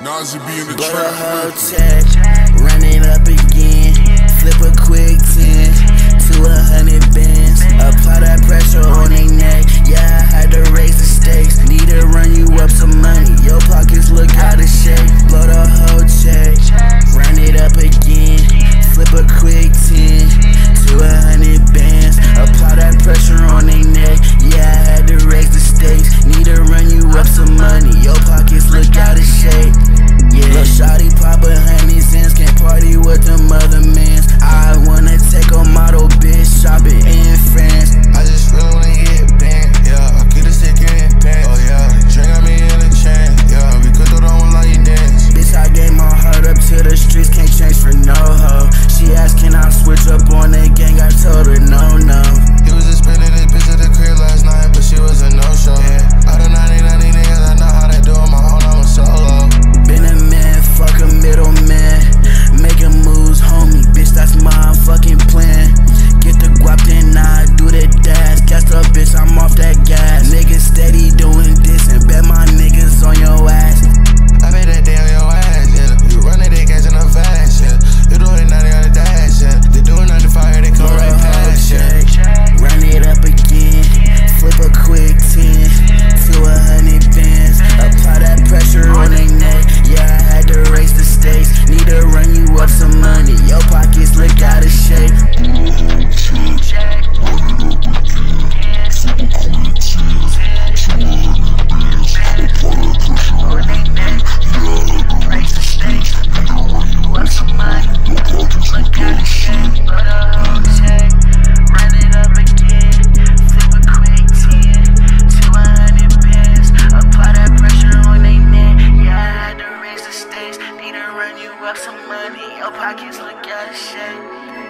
Nazi be in the trap. money, your pockets look out of shape.